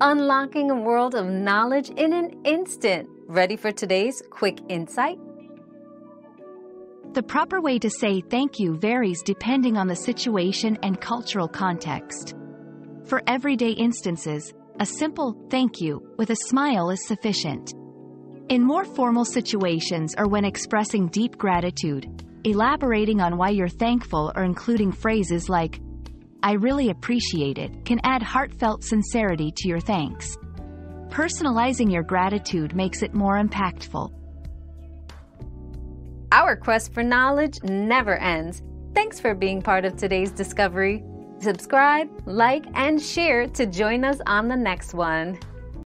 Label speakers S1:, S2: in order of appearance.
S1: unlocking a world of knowledge in an instant. Ready for today's quick insight?
S2: The proper way to say thank you varies depending on the situation and cultural context. For everyday instances, a simple thank you with a smile is sufficient. In more formal situations or when expressing deep gratitude, elaborating on why you're thankful or including phrases like, I really appreciate it, can add heartfelt sincerity to your thanks. Personalizing your gratitude makes it more impactful.
S1: Our quest for knowledge never ends. Thanks for being part of today's discovery. Subscribe, like, and share to join us on the next one.